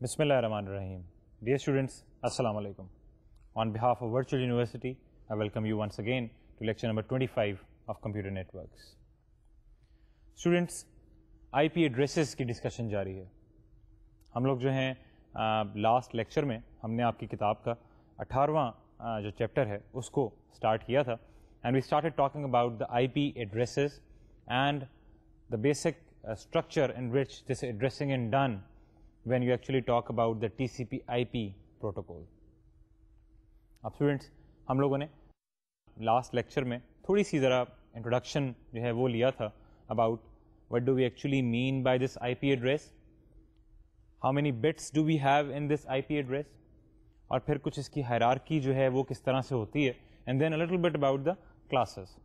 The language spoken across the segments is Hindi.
Bismillahirrahmanirrahim. Dear students, Assalamu alaikum. On behalf of Virtual University, I welcome you once again to lecture number 25 of Computer Networks. Students, IP addresses की discussion जारी है हम लोग जो हैं लास्ट लेक्चर में हमने आपकी किताब का अठारहवा जो चैप्टर है उसको स्टार्ट किया था and we started talking about the IP addresses and the basic structure in which this addressing in done when you actually talk about the TCP IP protocol. अब स्टूडेंट्स हम लोगों ने लास्ट लेक्चर में थोड़ी सी ज़रा इंट्रोडक्शन जो है वो लिया था about what do we actually mean by this I P address how many bits do we have in this I P address और फिर कुछ इसकी हैरारकी जो है वो किस तरह से होती है and then a little bit about the classes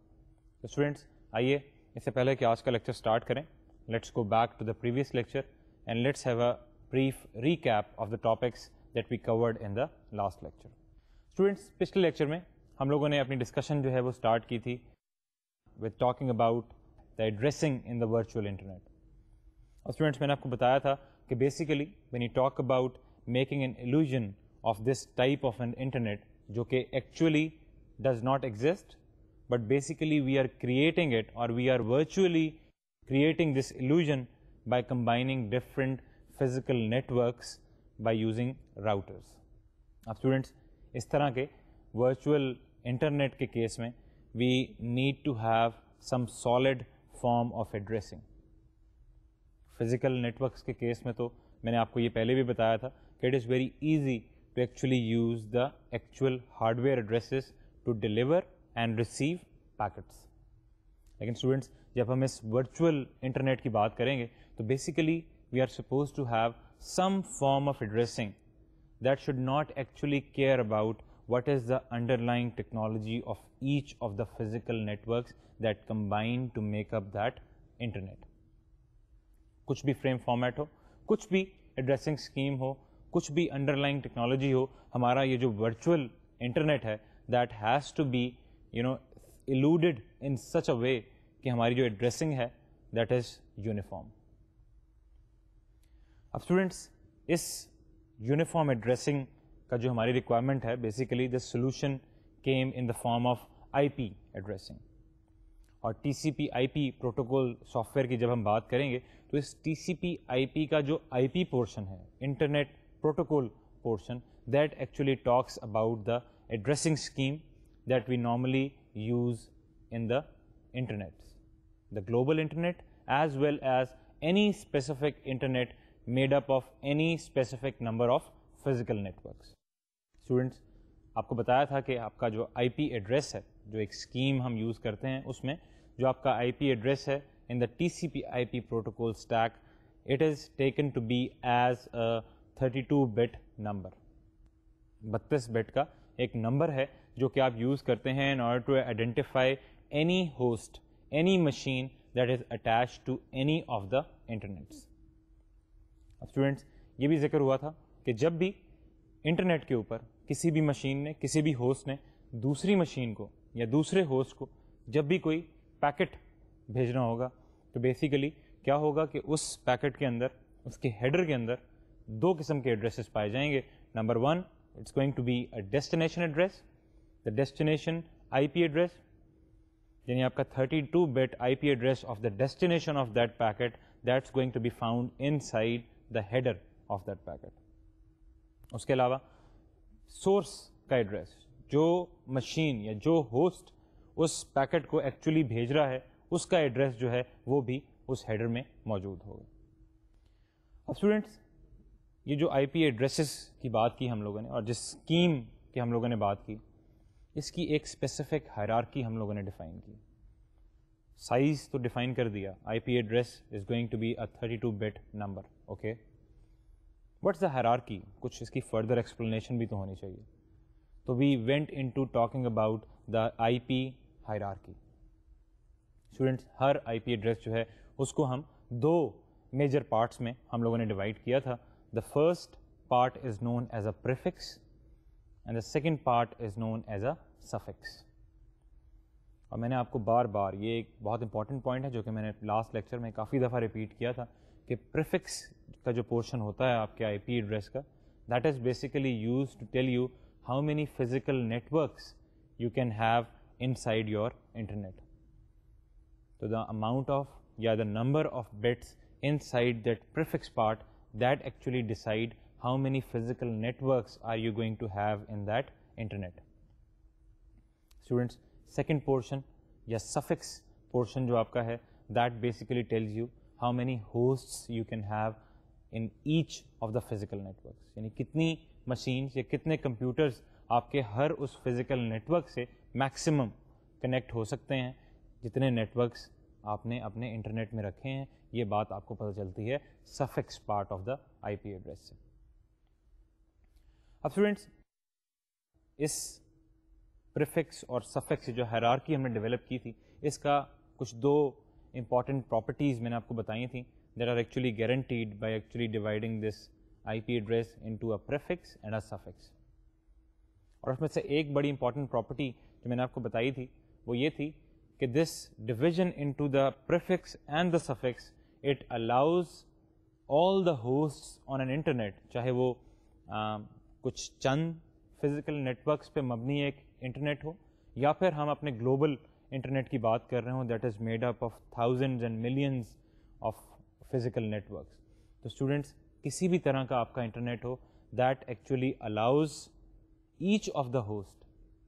तो स्टूडेंट्स आइए इससे पहले कि आज का लेक्चर स्टार्ट करें let's go back to the previous lecture and let's have a brief recap of the topics that we covered in the last lecture. Students, पिछले lecture में हम लोगों ने अपनी discussion जो है वो start की थी with talking about the addressing in the virtual internet. और students मैंने आपको बताया था कि basically when you talk about making an illusion of this type of an internet जो कि actually does not exist but basically we are creating it or we are virtually creating this illusion by combining different physical networks by using routers. अब students इस तरह के virtual internet के case में we need to have some solid form of addressing. Physical networks के case में तो मैंने आपको ये पहले भी बताया था कि it is very easy to actually use the actual hardware addresses to deliver and receive packets. लेकिन students जब हम इस virtual internet की बात करेंगे तो basically we are supposed to have some form of addressing that should not actually care about what is the underlying technology of each of the physical networks that combine to make up that internet. कुछ भी फ्रेम फॉर्मेट हो कुछ भी एड्रेसिंग स्कीम हो कुछ भी अंडरलाइंग टेक्नोलॉजी हो हमारा ये जो वर्चुअल इंटरनेट है that has to be you know included in such a way कि हमारी जो एड्रेसिंग है दैट इज़ यूनिफॉर्म अब स्टूडेंट्स इस यूनिफॉर्म एड्रेसिंग का जो हमारी रिक्वायरमेंट है basically the solution came in the form of IP addressing और टीसीपी आईपी प्रोटोकॉल सॉफ्टवेयर की जब हम बात करेंगे तो इस टीसीपी आईपी का जो आईपी पोर्शन है internet protocol portion that actually talks about the addressing scheme that we normally use in the internet the global internet as well as any specific internet made up of any specific number of physical networks students आपको बताया था कि आपका जो आईपी एड्रेस है, जो एक स्कीम हम यूज़ करते हैं, उसमें जो आपका आईपी एड्रेस है in the TCP IP protocol stack it is taken to be as a 32 bit number बत्तीस बिट का एक नंबर है, जो कि आप यूज़ करते हैं in order to identify any host any machine that is attach to any of the internets अब स्टूडेंट्स ये भी ज़िक्र हुआ था कि जब भी इंटरनेट के ऊपर किसी भी मशीन ने, किसी भी होस्ट ने दूसरी मशीन को या दूसरे होस्ट को जब भी कोई पैकेट भेजना होगा तो बेसिकली क्या होगा कि उस पैकेट के अंदर, उसके हेडर के अंदर दो किस्म के एड्रेसेस पाए जाएँगे। Number one it's going to be a destination address the destination IP address यानी आपका 32 bit IP address of the destination of that packet that's going to be found inside the header of that packet उसके अलावा सोर्स का एड्रेस जो मशीन या जो होस्ट उस पैकेट को एक्चुअली भेज रहा है, उसका एड्रेस जो है, वो भी उस हेडर में मौजूद होगा अब स्टूडेंट्स ये जो आईपी एड्रेसेस की बात की हम लोगों ने और जिस स्कीम की हम लोगों ने बात की, इसकी एक स्पेसिफिक हायरार्की हम लोगों ने डिफाइन की। साइज़ तो डिफाइन कर दिया IP address is going to be a 32 bit number okay what's the hierarchy कुछ इसकी फर्दर एक्सप्लेनेशन भी तो होनी चाहिए। तो we went into talking about the I P hierarchy students her I P address जो है, उसको हम दो मेजर पार्ट्स में हम लोगों ने डिवाइड किया था। The first part is known as a prefix and the second part is known as a suffix और मैंने आपको बार बार ये एक बहुत इंपॉर्टेंट पॉइंट है जो कि मैंने लास्ट लेक्चर में काफ़ी दफ़ा रिपीट किया था कि प्रिफिक्स का जो पोर्शन होता है आपके आईपी एड्रेस का that is basically use to tell you how many physical networks you can have inside your internet. So, the amount of yeah the number of bits inside that prefix part that actually decide how many physical networks are you going to have in that internet. Students, second portion या suffix portion जो आपका है that basically tells you how many hosts you can have in each of the physical networks. यानी कितनी machines या कितने computers आपके हर उस फ़िज़िकल नेटवर्क से मैक्सिमम कनेक्ट हो सकते हैं जितने नेटवर्क्स आपने अपने इंटरनेट में रखे हैं ये बात आपको पता चलती है suffix part of the IP address से अब स्टूडेंट्स इस प्रिफिक्स और सफिक्स जो हैरारकी हमने डेवलप की थी इसका कुछ दो इंपॉर्टेंट प्रॉपर्टीज़ मैंने आपको बताई थी there are actually guaranteed by actually dividing this I P address to a prefix and a suffix और उसमें से एक बड़ी इंपॉर्टेंट प्रॉपर्टी जो मैंने आपको बताई थी वो ये थी कि this division into the prefix and the suffix it allows all the host on an internet चाहे वो आ, कुछ चंद फ़िज़िकल नेटवर्क्स पे मबनी एक इंटरनेट हो या फिर हम अपने ग्लोबल इंटरनेट की बात कर रहे हो that is made up of thousands and millions of physical networks तो स्टूडेंट्स किसी भी तरह का आपका इंटरनेट हो that actually allows each of the host,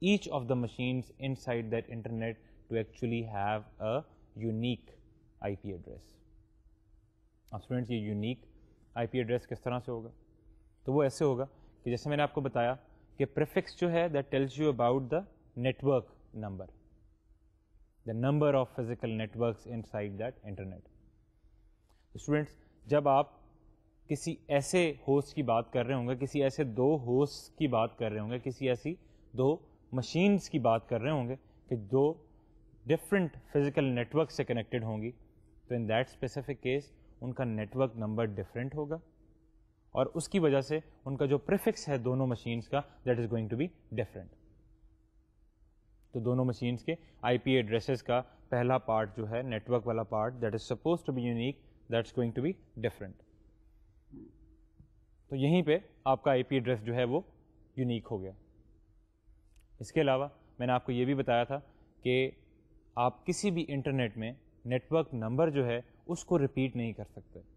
each of the machines inside that internet to actually have a unique IP address. अब स्टूडेंट्स ये यूनिक आईपी एड्रेस किस तरह से होगा तो वो ऐसे होगा कि जैसे मैंने आपको बताया कि प्रिफिक्स जो है that tells you about the network number the number of physical networks inside that internet students जब आप किसी ऐसे होस्ट की बात कर रहे होंगे, किसी ऐसे दो होस्ट की बात कर रहे होंगे, किसी ऐसी दो मशीन्स की बात कर रहे होंगे कि दो डिफरेंट फ़िज़िकल नेटवर्क से कनेक्टेड होंगी तो इन दैट स्पेसिफिक केस उनका नेटवर्क नंबर डिफरेंट होगा। और उसकी वजह से उनका जो प्रिफिक्स है दोनों मशीन्स का that is going to be different तो दोनों मशीन्स के आईपी एड्रेसेस का पहला पार्ट जो है नेटवर्क वाला part that is suppose to be unique that's going to be different तो यहीं पे आपका आईपी एड्रेस जो है वो यूनिक हो गया। इसके अलावा मैंने आपको ये भी बताया था कि आप किसी भी इंटरनेट में नेटवर्क नंबर जो है, उसको रिपीट नहीं कर सकते।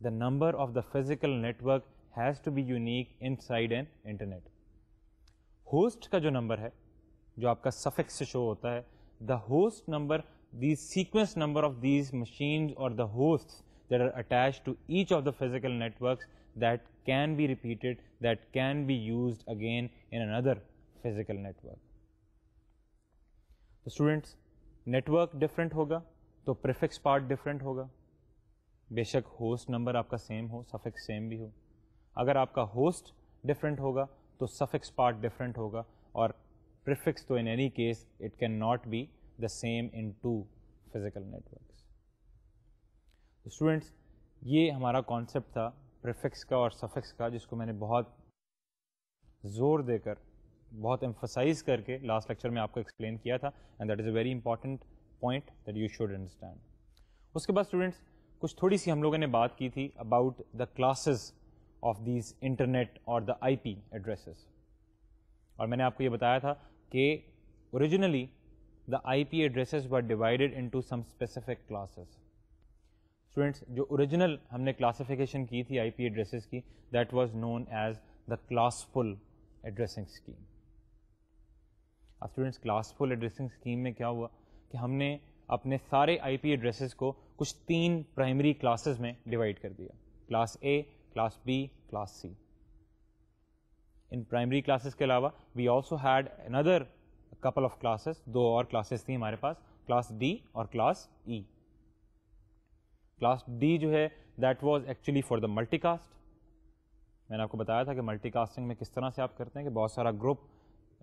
The number of the physical network has to be unique inside an internet host का जो नंबर है जो आपका सफिक्स से शो होता है the host number these sequence number of these machine और the host that are attached to each of the physical networks that can be repeated, that can be used again in another physical network. तो स्टूडेंट्स नेटवर्क डिफरेंट होगा तो प्रिफिक्स पार्ट डिफरेंट होगा बेशक होस्ट नंबर आपका सेम हो सफिक्स सेम भी हो। अगर आपका होस्ट डिफरेंट होगा तो सफिक्स पार्ट डिफरेंट होगा और प्रिफिक्स तो in any case it can not be the same in two physical network students ये हमारा कॉन्सेप्ट था प्रिफिक्स का और सफिक्स का, जिसको मैंने बहुत ज़ोर देकर, बहुत एम्फोसाइज करके लास्ट लेक्चर में आपको एक्सप्लेन किया था and that is a very important point that you should understand उसके बाद स्टूडेंट्स कुछ थोड़ी सी हम लोगों ने बात की थी about the classes of these internet और द आईपी एड्रेसेस और मैंने आपको ये बताया था कि originally the IP addresses were divided into some specific classes students जो ओरिजिनल हमने क्लासिफिकेशन की थी आईपी एड्रेसेस की that was known as the classful addressing scheme अब स्टूडेंट्स क्लासफुल एड्रेसिंग स्कीम में क्या हुआ कि हमने अपने सारे आईपी एड्रेसेस को कुछ तीन प्राइमरी क्लासेस में डिवाइड कर दिया। Class A class B class C in primary classes के अलावा we also had another couple of classes दो और क्लासेस थी हमारे पास क्लास डी और क्लास ई क्लास डी जो है that was actually for the multicast मैंने आपको बताया था कि मल्टीकास्टिंग में किस तरह से आप करते हैं कि बहुत सारा ग्रुप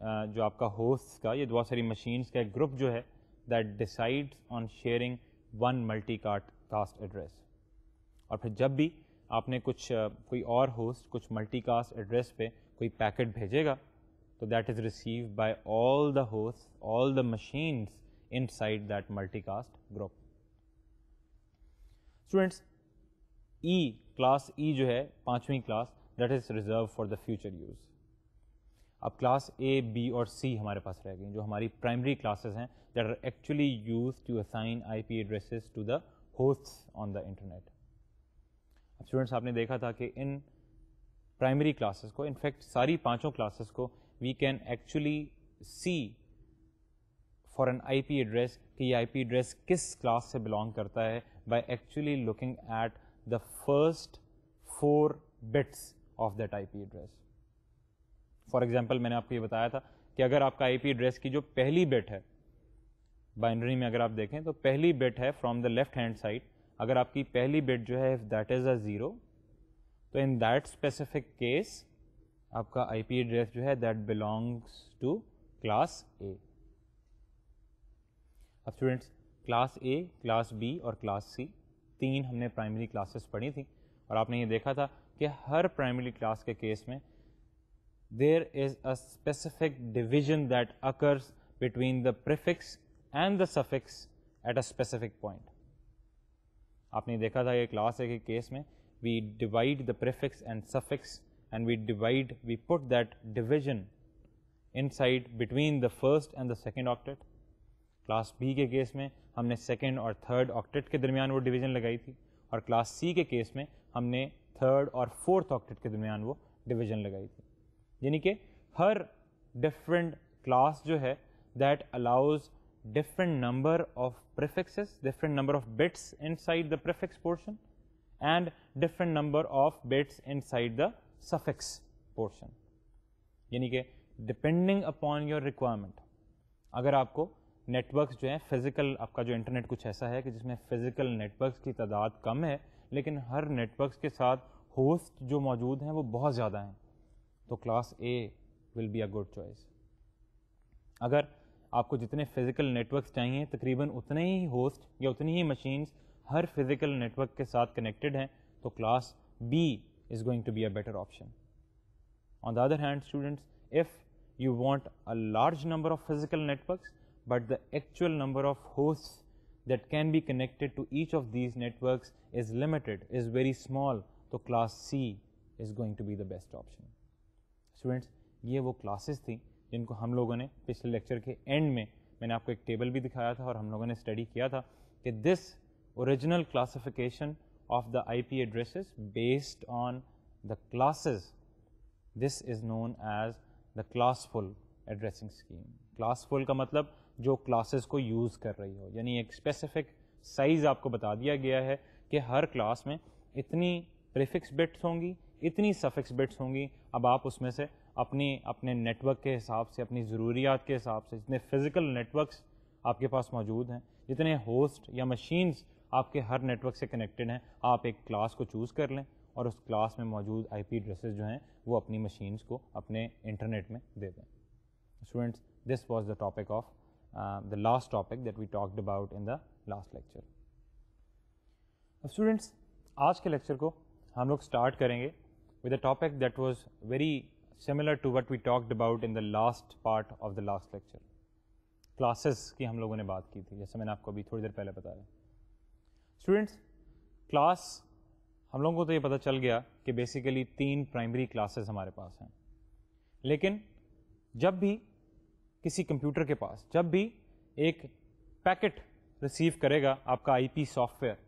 जो आपका होस्ट का, ये बहुत सारी मशीन्स का एक ग्रुप जो है decides on sharing one multicast address और फिर जब भी आपने कुछ कोई और होस्ट कुछ मल्टी कास्ट एड्रेस पे कोई पैकेट भेजेगा तो that is receive by all the host all the machines inside that multicast group students E class E जो है, पांचवी class that is reserve for the future use अब क्लास ए बी और सी हमारे पास रह गई जो हमारी प्राइमरी क्लासेस हैं that are actually use to assign IP addresses to the hosts on the internet students आपने देखा था कि इन प्राइमरी क्लासेस को इनफैक्ट सारी पाँचों क्लासेस को we can actually see for an IP address कि ये आईपी एड्रेस किस क्लास से बिलोंग करता है by actually looking at the first four bits of that IP address for example मैंने आपको ये बताया था कि अगर आपका आईपी एड्रेस की जो पहली बिट है बाइनरी में अगर आप देखें तो पहली बिट है from the left hand side अगर आपकी पहली बिट जो है if that is a zero तो इन दैट स्पेसिफिक केस आपका आईपी एड्रेस जो है that belongs to class A अब students class A class B और क्लास सी तीन हमने प्राइमरी क्लासेस पढ़ी थी। और आपने ये देखा था कि हर प्राइमरी क्लास के केस में there is a specific division that occurs between the prefix and the suffix at a specific point. आपने देखा था ये क्लास है कि केस में we divide the prefix and suffix and we divide we put that division inside between the first and the second octet class B के केस में हमने सेकेंड और थर्ड ऑक्टेट के दरमियान वो डिवीज़न लगाई थी और क्लास सी के केस में हमने थर्ड और फोर्थ ऑक्टेट के दरमियान वो डिवीज़न लगाई थी यानी कि हर डिफरेंट क्लास जो है that allows different number of prefixes different number of bits inside the prefix portion and different number of bits inside the suffix portion यानी कि डिपेंडिंग अपॉन योर रिक्वायरमेंट अगर आपको नेटवर्क्स जो है फ़िज़िकल आपका जो इंटरनेट कुछ ऐसा है कि जिसमें फ़िज़िकल नेटवर्क्स की तादाद कम है, लेकिन हर नेटवर्क्स के साथ होस्ट जो मौजूद हैं, वो बहुत ज़्यादा हैं। तो class A will be a good choice अगर आपको जितने फ़िज़िकल नेटवर्क्स चाहिए तकरीबन उतने ही होस्ट या उतनी ही मशीन्स हर फ़िज़िकल नेटवर्क के साथ कनेक्टेड हैं तो class B is going to be a better option on the other hand students if a large number of physical networks but the actual number of hosts that can be connected to each of these networks is limited is very small so class C is going to be the best option students ये वो क्लासेस थी जिनको हम लोगों ने पिछले लेक्चर के एंड में मैंने आपको एक टेबल भी दिखाया था और हम लोगों ने स्टडी किया था कि this original classification of the I P addresses based on the classes this is known as the classful addressing scheme classful का मतलब जो क्लासेस को यूज़ कर रही हो, यानी एक स्पेसिफिक साइज़ आपको बता दिया गया है कि हर क्लास में इतनी प्रीफिक्स बिट्स होंगी इतनी सफिक्स बिट्स होंगी, अब आप उसमें से अपनी, अपने नेटवर्क के हिसाब से, अपनी ज़रूरियात के हिसाब से, जितने फ़िज़िकल नेटवर्क्स आपके पास मौजूद हैं, जितने होस्ट या मशीन्स आपके हर नेटवर्क से कनेक्टेड हैं, आप एक क्लास को चूज़ कर लें और उस क्लास में मौजूद आईपी एड्रेसेस जो हैं, वो अपनी मशीन्स को अपने इंटरनेट में दे दें। Students this was the topic of the last topic that we talked about in the last lecture students आज के लेक्चर को हम लोग स्टार्ट करेंगे। With a topic that was very similar to what we talked about in the last part of the last lecture. Classes की हम लोगों ने बात की थी, जैसे मैंने आपको अभी थोड़ी देर पहले बताया स्टूडेंट्स क्लास हम लोगों को तो ये पता चल गया कि बेसिकली तीन प्राइमरी क्लासेस हमारे पास हैं लेकिन जब भी किसी कंप्यूटर के पास, जब भी एक पैकेट रिसीव करेगा आपका आईपी सॉफ्टवेयर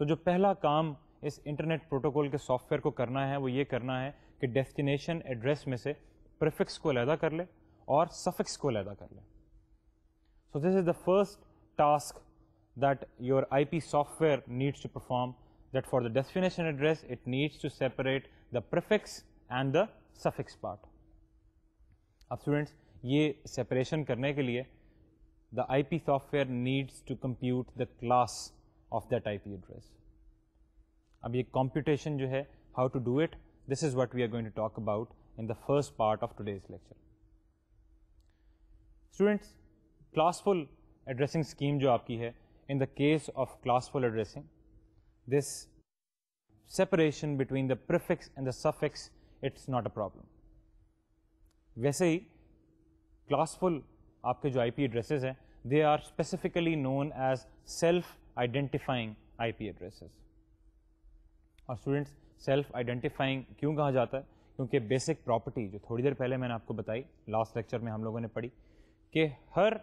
तो जो पहला काम इंटरनेट प्रोटोकॉल के सॉफ्टवेयर को करना है वो ये करना है कि डेस्टिनेशन एड्रेस में से प्रिफिक्स को अलहदा कर ले और सफिक्स को अलहदा कर ले so this is the first task that your IP software needs to perform that for the destination address it needs to separate the prefix and the suffix part. अब स्टूडेंट्स ये सेपरेशन करने के लिए the IP software needs to compute the class of that IP address. अब ये कॉम्पिटिशन जो है how to do it this is what we are going to talk about in the first part of today's lecture students classful addressing scheme जो आपकी है in the case of classful addressing this separation between the prefix and the suffix it's not a problem वैसे ही क्लासफुल आपके जो आईपी एड्रेसेस हैं they are specifically known as self identifying IP addresses और स्टूडेंट्स सेल्फ आइडेंटिफाइंग क्यों कहा जाता है? क्योंकि बेसिक प्रॉपर्टी जो थोड़ी देर पहले मैंने आपको बताई लास्ट लेक्चर में हम लोगों ने पढ़ी, कि हर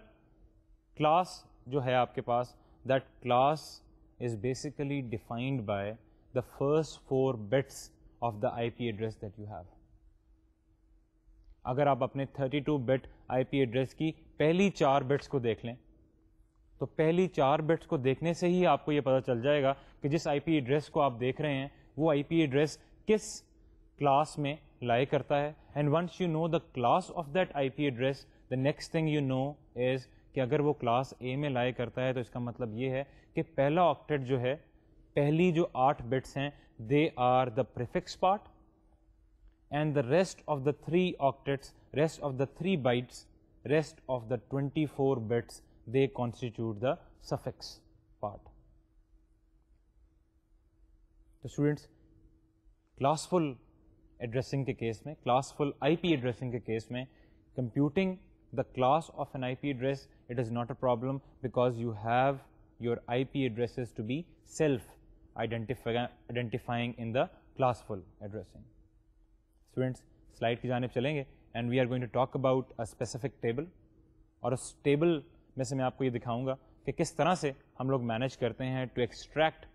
क्लास जो है आपके पास that class is basically defined by the first four bits of the IP address that you have अगर आप अपने 32 बिट आईपी एड्रेस की पहली चार बिट्स को देख लें तो पहली चार बिट्स को देखने से ही आपको यह पता चल जाएगा कि जिस आईपी एड्रेस को आप देख रहे हैं वो आईपी एड्रेस किस क्लास में लाई करता है and once you know the class of that IP address the next thing you know is कि अगर वो क्लास ए में लाई करता है तो इसका मतलब ये है कि पहला ऑक्टेट जो है पहली जो आठ बिट्स हैं they are the prefix part and the rest of the three octets, rest of the three bytes, rest of the 24 bits, they constitute the suffix part. The students, classful addressing के case में, classful IP addressing के case में, computing the class of an IP address, it is not a problem because you have your IP addresses to be self-identifying in the classful addressing. Students slide की जानब चलेंगे and we are going to talk about a specific table और उस टेबल में से मैं आपको ये दिखाऊँगा कि किस तरह से हम लोग मैनेज करते हैं to extract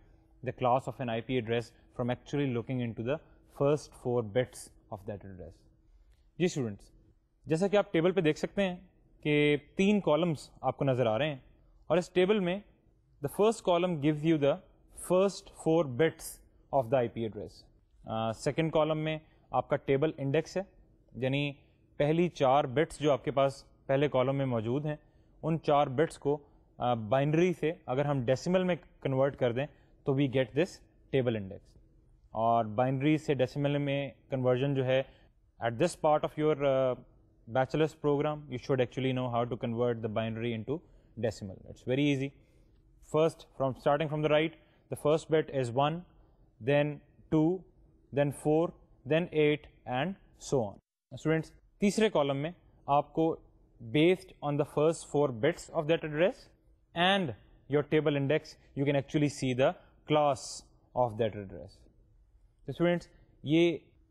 of an I P address from actually looking into the first four bits of that address जी स्टूडेंट्स जैसा कि आप टेबल पे देख सकते हैं कि तीन कॉलम्स आपको नज़र आ रहे हैं और इस टेबल में the first column gives you the first four bits of the I P address second column में आपका टेबल इंडेक्स है, यानी पहली चार बिट्स जो आपके पास पहले कॉलम में मौजूद हैं, उन चार बिट्स को बाइनरी से अगर हम डेसिमल में कन्वर्ट कर दें तो we get this table index और बाइनरी से डेसिमल में कन्वर्जन जो है at this part of your bachelors program you should actually know how to convert the binary into decimal it's very easy first from starting from the right the first bit is one then two then four then eight and so on students तीसरे कॉलम में आपको based on the first four bits of that address and your table index you can actually see the class of that address तो स्टूडेंट्स ये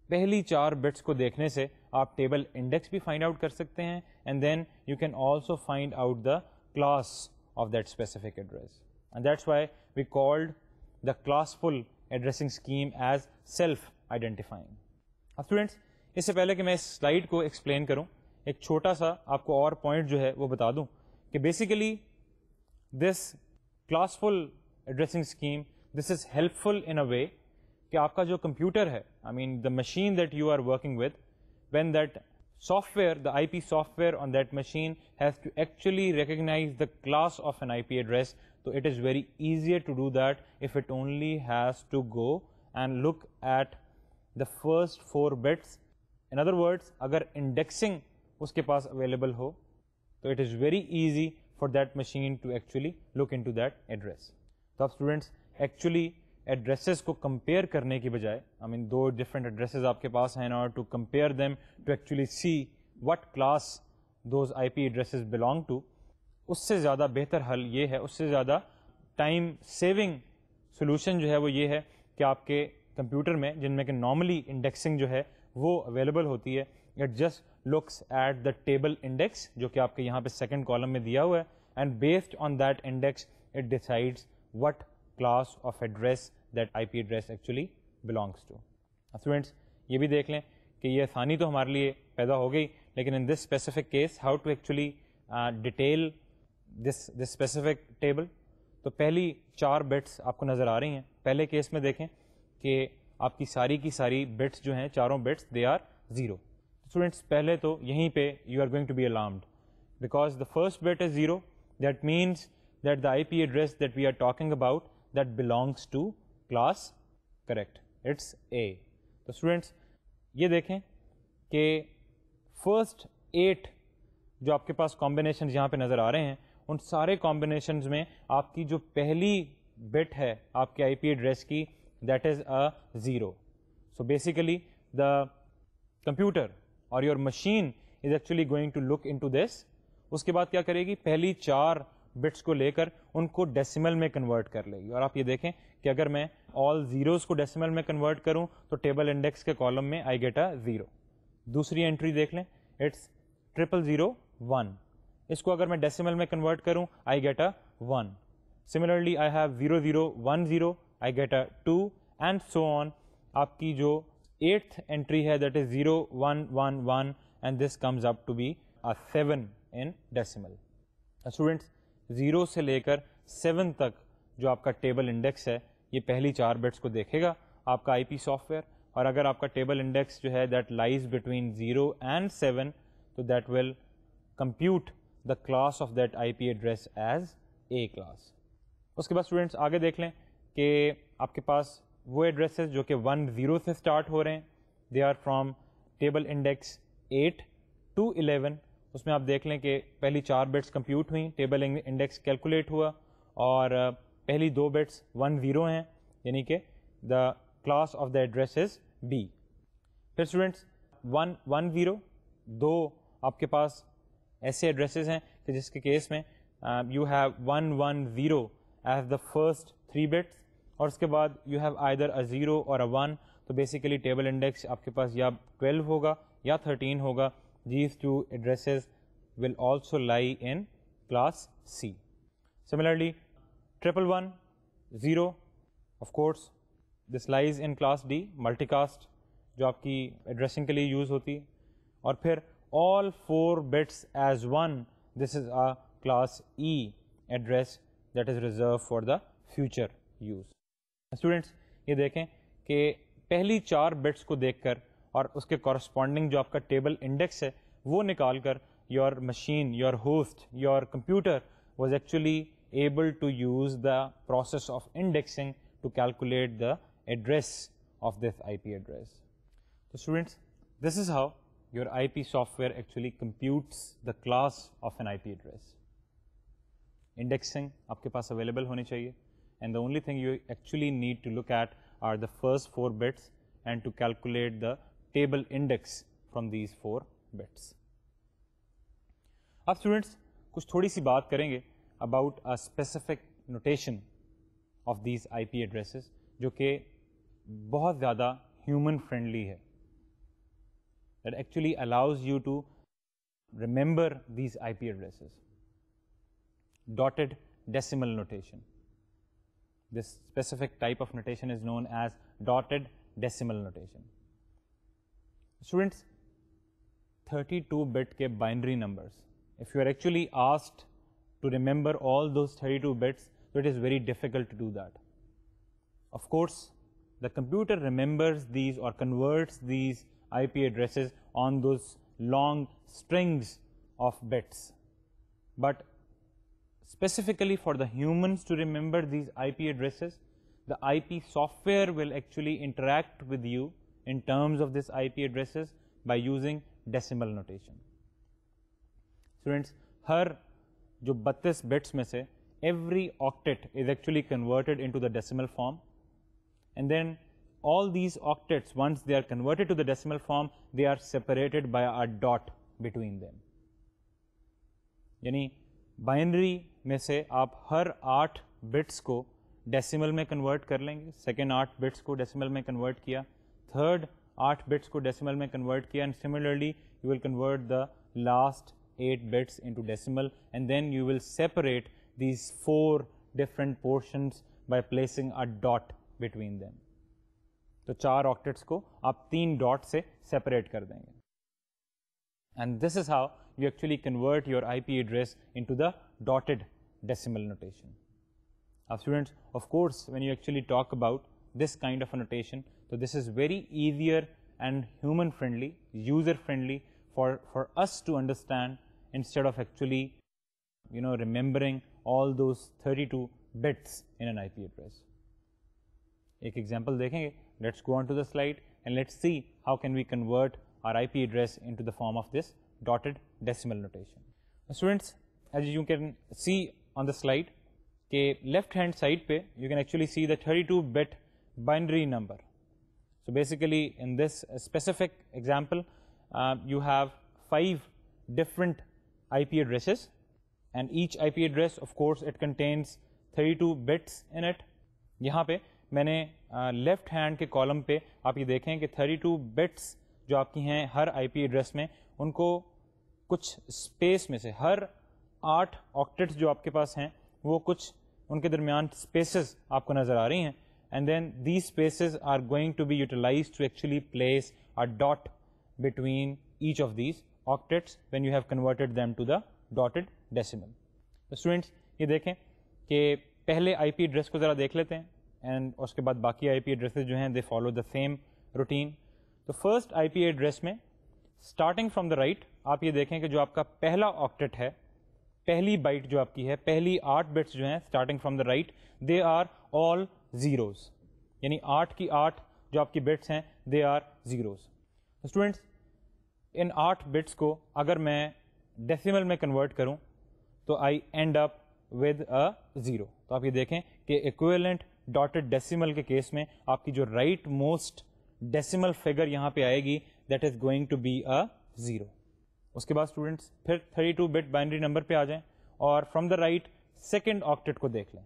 पहली चार बिट्स को देखने से आप टेबल इंडेक्स भी फाइंड आउट कर सकते हैं and then you can also find out the class of that specific address and that's why we called the classful addressing scheme as self identifying अब स्टूडेंट्स इससे पहले कि मैं इस स्लाइड को एक्सप्लेन करूँ, एक छोटा सा आपको और पॉइंट जो है वो बता दूँ कि basically this classful addressing scheme this is helpful in a way कि आपका जो कंप्यूटर है I mean the machine that you are working with when that software the IP software on that machine has to actually recognize the class of an IP address so it is very easier to do that if it only has to go and look at the first four bits in other words अगर इंडेक्सिंग उसके पास अवेलेबल हो तो it is very easy for that machine to actually look into that address तो आप स्टूडेंट्स actually addresses को कंपेयर करने की बजाय आई मीन दो डिफरेंट एड्रेसेस आपके पास हैं और to compare them to actually see what class those I P addresses belong to उससे ज़्यादा बेहतर हल ये है, उससे ज़्यादा टाइम सेविंग सोल्यूशन जो है वो ये है कि आपके कंप्यूटर में, जिनमें कि नॉर्मली इंडेक्सिंग जो है, वो अवेलेबल होती है। It just looks at the table index जो कि आपके यहाँ पे सेकंड कॉलम में दिया हुआ है and based on that index it decides what class of address that IP address actually belongs to students ये भी देख लें कि ये आसानी तो हमारे लिए पैदा हो गई, लेकिन in this specific case how to actually detail this this specific table तो पहली चार बिट्स आपको नज़र आ रही हैं। पहले केस में देखें कि आपकी सारी की सारी बिट्स जो हैं, चारों bits they are zero students पहले तो यहीं पे you are going to be alarmed because the first bit is zero that means that the I P address that we are talking about that belongs to class correct it's A तो स्टूडेंट्स ये देखें कि फ़र्स्ट एट जो आपके पास कॉम्बिनेशन यहाँ पे नज़र आ रहे हैं, उन सारे कॉम्बिनेशन में आपकी जो पहली बिट है आपके आई पी एड्रेस की, that is a 0. So basically, the computer or your machine is actually going to look into this. उसके बाद क्या करेगी पहली चार बिट्स को लेकर उनको डेसिमल में कन्वर्ट कर लेगी और आप ये देखें कि अगर मैं ऑल जीरोस को डेसिमल में कन्वर्ट करूँ तो टेबल इंडेक्स के कॉलम में आई गेट अ ज़ीरो दूसरी एंट्री देख लें इट्स ट्रिपल ज़ीरो वन इसको अगर मैं डेसिमल में कन्वर्ट करूँ I get a one similarly I have zero zero one zero I get a two and so on आपकी जो एट्थ एंट्री है that is zero one one one and this comes up to be a seven in decimal students zero से लेकर सेवन तक जो आपका टेबल इंडेक्स है, ये पहली चार बिट्स को देखेगा आपका आईपी सॉफ्टवेयर। और अगर आपका टेबल इंडेक्स जो है that lies between zero and seven तो that will compute the class of that IP address as A class उसके बाद स्टूडेंट्स आगे देख लें कि आपके पास वो एड्रेसेस जो कि वन ज़ीरो से स्टार्ट हो रहे हैं। They are from table index eight to eleven उसमें आप देख लें कि पहली चार बिट्स कंप्यूट हुई टेबल इंडेक्स कैलकुलेट हुआ और पहली दो बिट्स वन ज़ीरो हैं, यानी कि the class of the address is B फिर स्टूडेंट्स वन वन ज़ीरो दो आपके पास ऐसे एड्रेसेस हैं कि जिसके केस में you have one one zero as the first three bits और उसके बाद you have either a zero और अ वन तो बेसिकली टेबल इंडेक्स आपके पास या ट्वेल्व होगा या थर्टीन होगा। These two addresses will also lie in class C. Similarly, triple one, zero, of course, this lies in class D, multicast, जो आपकी addressing के लिए use होती है और फिर all four bits as one, this is a class E address that is reserved for the future use. Students, ये देखें कि पहली चार बिट्स को देखकर और उसके कॉरस्पॉन्डिंग जो आपका टेबल इंडेक्स है, वो निकाल कर your machine your host your computer was actually able to use the process of indexing to calculate the address P address तो students this is how your I P software actually computes the class of an I P address indexing आपके पास अवेलेबल होनी चाहिए। And the only thing you actually need to look at are the first four bits and to calculate the table index from these four bits. अब स्टूडेंट्स कुछ थोड़ी सी बात करेंगे about a specific notation of these IP addresses जो कि बहुत ज़्यादा ह्यूमन फ्रेंडली है that actually allows you to remember these IP addresses. Dotted decimal notation. This specific type of notation is known as dotted decimal notation. Students, 32-bit ke binary numbers. If you are actually asked to remember all those 32 bits, it is very difficult to do that. Of course, the computer remembers these or converts these IP addresses on those long strings of bits. But specifically for the humans to remember these IP addresses, the IP software will actually interact with you in terms of this IP addresses by using decimal notation. Students, her जो 32 bits में से every octet is actually converted into the decimal form and then all these octets once they are converted to the decimal form they are separated by a dot between them यानी बाइनरी में से आप हर आठ बिट्स को डेसिमल में कन्वर्ट कर लेंगे सेकेंड आठ बिट्स को डेसिमल में कन्वर्ट किया थर्ड आठ बिट्स को डेसिमल में कन्वर्ट किया and similarly you will convert the last eight bits into decimal and then you will separate these four different portions by placing a dot between them तो चार ऑक्टेट्स को आप तीन डॉट से सेपरेट कर देंगे and this is how you actually convert your IP address into the dotted decimal notation. Now students, of course, when you actually talk about this kind of a notation, so this is very easier and human friendly, user friendly for, for us to understand instead of actually, you know, remembering all those 32 bits in an IP address. एक example देखेंगे, let's go on to the slide and let's see how can we convert our IP address into the form of this dotted decimal notation. Students, as you can see on the slide, के left hand side पे you can actually see the 32 bit binary number. So basically in this specific example, uh, you have five different IP addresses and each IP address of course it contains 32 bits in it यहाँ पे मैंने लेफ़्ट हैंड के कॉलम पे आप ये देखें कि 32 बिट्स जो आपकी हैं हर आईपी एड्रेस में उनको कुछ स्पेस में से हर आठ ऑक्टेट्स जो आपके पास हैं वो कुछ उनके दरमियान स्पेसेस आपको नज़र आ रही हैं and then these spaces are going to be utilized to actually place a dot between each of these octets when you have converted them to the dotted decimal. तो स्टूडेंट्स ये देखें कि पहले आईपी एड्रेस को ज़रा देख लेते हैं एंड उसके बाद बाकी आईपी एड्रेसेस जो हैं they follow the same routine तो फ़र्स्ट आईपी एड्रेस में स्टार्टिंग फ्रॉम द राइट आप ये देखें कि जो आपका पहला ऑक्टेट है, पहली बाइट जो आपकी है, पहली आठ बिट्स जो हैं starting from the right they are all zeros यानी आठ की आठ जो आपकी बिट्स हैं दे आर ज़ीरोज़ स्टूडेंट्स इन आठ बिट्स को अगर मैं डेसिमल में कन्वर्ट करूँ तो I end up with a zero तो आप ये देखें कि इक्विवेलेंट डॉटेड डेसिमल के केस में आपकी जो राइट मोस्ट डेसिमल फिगर यहाँ पे आएगी that is going to be a zero उसके बाद स्टूडेंट्स फिर 32 बिट बाइनरी नंबर पे आ जाएँ और from the right second octet को देख लें.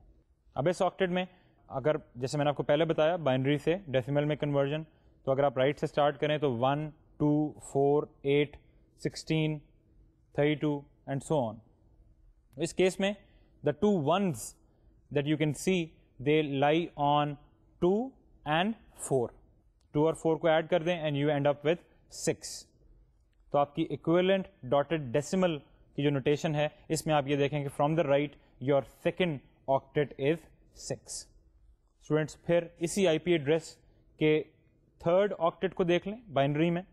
अब इस ऑक्टेट में अगर, जैसे मैंने आपको पहले बताया बाइनरी से डेसिमल में कन्वर्जन तो अगर आप राइट से स्टार्ट करें तो one two four eight sixteen thirty two and so on इस केस में the two ones that you can see they lie on two and four two और फोर को ऐड कर दें and you end up with six तो आपकी इक्विवेलेंट डॉटेड डेसिमल की जो नोटेशन है, इसमें आप ये देखें कि from the right your second octet is six students, फिर इसी आईपी एड्रेस के थर्ड ऑक्टेट को देख लें बाइनरी में।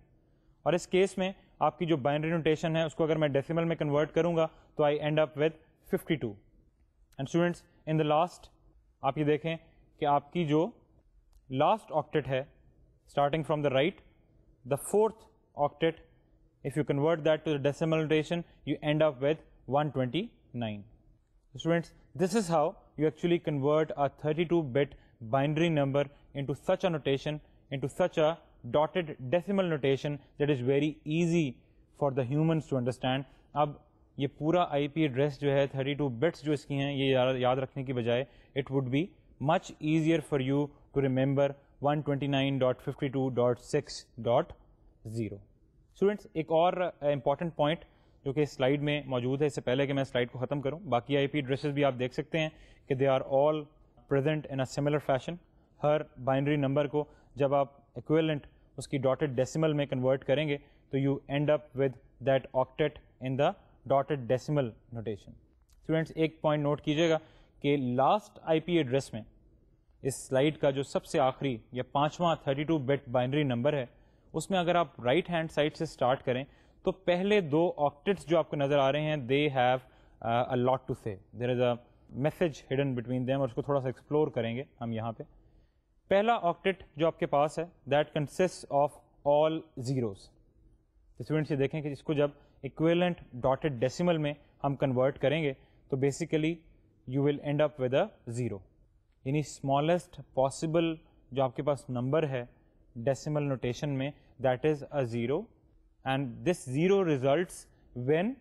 और इस केस में आपकी जो बाइनरी नोटेशन है, उसको अगर मैं डेसिमल में कन्वर्ट करूँगा तो I end up with 52 and students in the last आप ये देखें कि आपकी जो लास्ट ऑक्टेट है starting from the right the fourth octet if you convert that to the decimal notation, you end up with 129 students, this is how you actually convert a 32 bit binary number into such a notation into such a dotted decimal notation that is very easy for the humans to understand. अब ये पूरा IP एड्रेस जो है 32 बिट्स जो इसकी हैं ये याद रखने की बजाय it would be much easier for you to remember 129.52.6.0 students एक और इंपॉर्टेंट uh, पॉइंट जो कि स्लाइड में मौजूद है इससे पहले कि मैं स्लाइड को ख़त्म करूँ बाकी आईपी एड्रेसेस भी आप देख सकते हैं कि they are all present in a similar fashion her binary number को जब आप इक्विवेलेंट उसकी डॉटेड डेसिमल में कन्वर्ट करेंगे तो you end up with that octet in the dotted decimal notation students एक पॉइंट नोट कीजिएगा कि लास्ट आईपी एड्रेस में इस स्लाइड का जो सबसे आखिरी या पांचवा 32 बिट बाइनरी नंबर है, उसमें अगर आप राइट हैंड साइड से स्टार्ट करें तो पहले दो ऑक्टेट्स जो आपको नज़र आ रहे हैं they have a lot to say there is a message hidden between them और उसको थोड़ा सा एक्सप्लोर करेंगे हम यहाँ पे। पहला ऑक्टेट जो आपके पास है that consist of all zeros students ये देखें कि इसको जब इक्वेलेंट डॉटेड डेसिमल में हम कन्वर्ट करेंगे तो basically you will end up with a zero यानी स्मॉलेस्ट पॉसिबल जो आपके पास नंबर है डेसिमल नोटेशन में that is a zero and this zero results when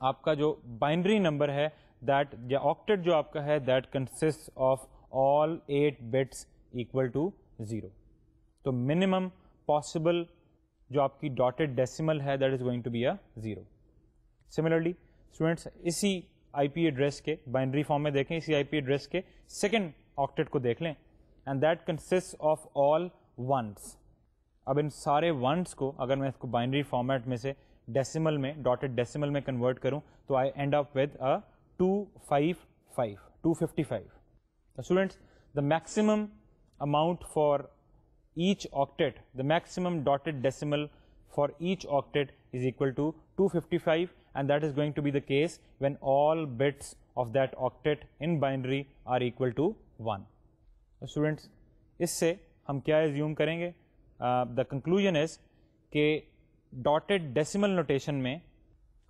आपका जो बाइनरी नंबर है दैट या ऑक्टेट जो आपका है that consist of all eight bits equal to zero तो मिनिमम पॉसिबल जो आपकी डॉटेड डेसिमल है that is going to be a zero similarly students इसी आईपी एड्रेस के बाइनरी फॉर्म में देखें, इसी आईपी एड्रेस के सेकेंड ऑक्टेट को देख लें and that consist of all ones अब इन सारे वंस को, अगर मैं इसको बाइनरी फॉर्मेट में से डेसिमल में डॉटेड डेसिमल में कन्वर्ट करूँ तो I end up with a 255 255 students the maximum amount for each octet the maximum dotted decimal for each octet is equal to 255 and that is going to be the case when all bits of that octet in binary are equal to 1 students इससे हम क्या एज्यूम करेंगे द कंक्लूजन इज़ के डॉटेड डेसिमल नोटेशन में